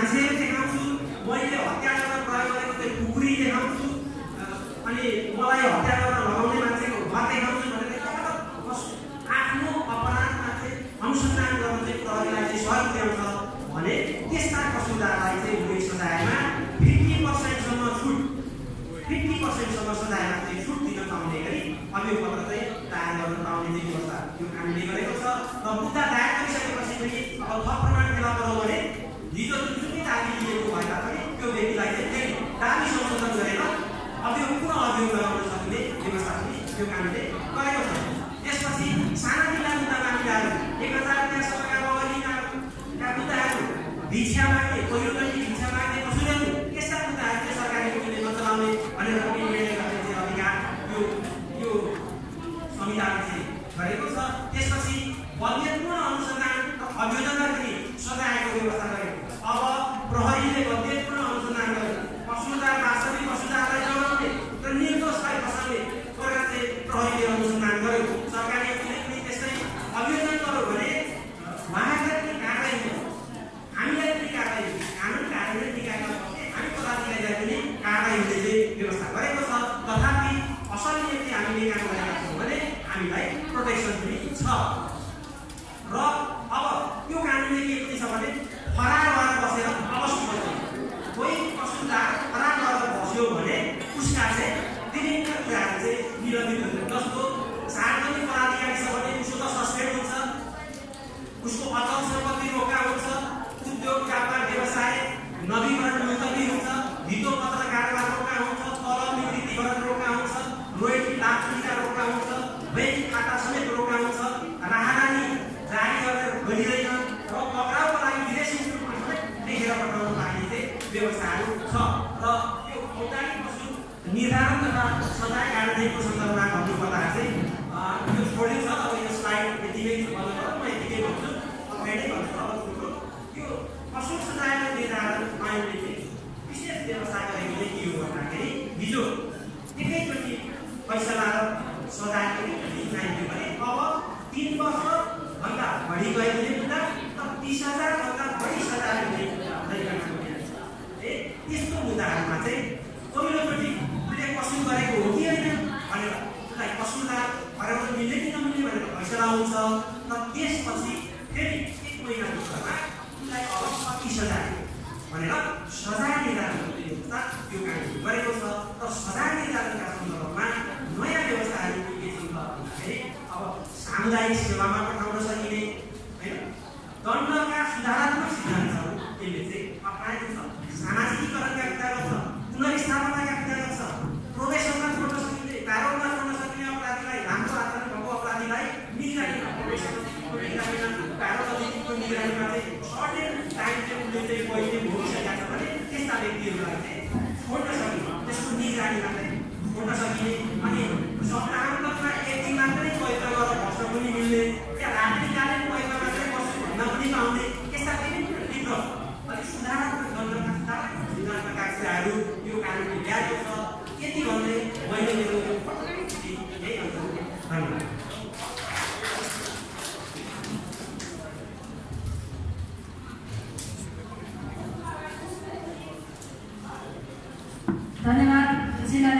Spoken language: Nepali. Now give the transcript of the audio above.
मान्छे देखाउँछु मैले हत्या गर्न प्रयोग गरेको त्यो टुक्री देखाउँछु अनि मलाई हत्या गर्न लगाउने मान्छेको घर देखाउँछु भनेर आफ्नो अपराधमा चाहिँ अनुसन्धान गर्न चाहिँ प्रहरीलाई चाहिँ सहयोग पुर्याउँछ भने त्यस्ता कसुरदारलाई चाहिँ उनी सजायमा फिफ्टी पर्सेन्टसम्म छुट फिफ्टी पर्सेन्टसम्म सजायमा चाहिँ छुट दिन पाउने गरी अभियोग पत्र चाहिँ दायर गर्न पाउने चाहिँ व्यवस्था यो हामीले गरेको छ र मुद्दा दायर गरिसकेपछि पनि अब थप प्रमाण फेला गरौँ भने हिजो जुनसुकै दाबी लिएको भए तापनि त्यो व्यक्तिलाई चाहिँ दाबी संशोधन गरेर अभियोग पुनः अभियोग लगाउन सक्ने पनि यो हामीले गरेको छ त्यसपछि सानातिना मुद्दा मामिलाहरू एक हजार त्यहाँ सरकार अगाडिका मुद्दाहरू भिक्षा माग्ने पहिलोचोटि भिक्षा माग्ने कसुरहरू यस्ता मुद्दाहरू चाहिँ सरकारी वकिलले नचलाउने भनेर पनि निर्णय गर्ने चाहिँ अधिकार यो यो संविधानले चाहिँ गरेको छ त्यसपछि बलियतपूर्ण अनुसन्धान अभियोजन गरी सजायको व्यवस्था गरेको अब प्रहरीले बलियतपूर्ण अनुसन्धान गर्यो कसुरदार वास्तविक कसुरदारलाई जनाउने र निर्दोषलाई फसाउने गरेर चाहिँ प्रहरीले अनुसन्धान गर्यो सरकारी वकिलले पनि त्यस्तै अभियोजन गर्यो भने उहाँलाई पनि कारवाही हुन्छ हामीलाई पनि कारवाही हुन्छ कानुन कार्यान्वयन निकायमा बस्ने हामी पदाधिकारीलाई पनि हुने चाहिँ व्यवस्था गरेको छ। तथापि हामीले गरेका छौँ भने हामीलाई प्रोटेक्सन छ। र अब त्यो कानुनले के पनि छ भने फरार भएर बसेर व्यवस्थाहरू छ र यो औद्योगिक वस्तु निर्धारण तथा सजाय कार्यान्वयनको सन्दर्भमा भन्नुपर्दा चाहिँ यो छोडेको छ अब यो स्लाइड यतिकै भन्नु म यतिकै भन्छु अगाडि भन्छु अब छोटो यो कसो सजायको निर्धारण आयोगले विशेष व्यवस्था गरेको चाहिँ के हो भन्दाखेरि हिजो एकैचोटि फैसला र सजाय पनि चाहिन्थ्यो भने अब तिन वर्षभन्दा बढी गएकोले र तिस हजारभन्दा बढी सजाय हुने तरिकामा गरिएको छ। ए त्यस्तो मुद्दाहरूमा चाहिँ पहिलोचोटि उसले कसुर गरेको हो कि होइन भनेर उसलाई कसुरदार हराउन मिल्ने कि नमिल्ने हुन्छ। र त्यसपछि फेरि एक अब कति सजाय भनेर सजाय निर्धारण व्यवस्था गरेको छ। र सजाय निर्धारणका सन्दर्भमा नयाँ व्यवस्थाहरू के भन्दाखेरि अब सामुदायिक सेवामा पहिले भोगिसकेका छ भने त्यस्ता व्यक्तिहरूलाई चाहिँ छोड्न सकिने त्यसको निगरानीमा चाहिँ छोड्न सकिने अनि सप्ताहन्तमा एक दिन मात्रै पवित्र गरेर बस्न पनि मिल्ने या रात्रिकालीन पवित्र मात्रै बस्नु भन्न पनि पाउने यस्ता विभिन्न अलिक सुधारात्मक दण्डका सुधारात्मक कुराहरू यो कानुनले ल्याएको छ यति भन्दै मैले मेरो अन्त धन्यवाद 金は土地だ。